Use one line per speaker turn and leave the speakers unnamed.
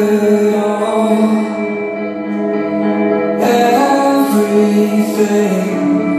all, everything.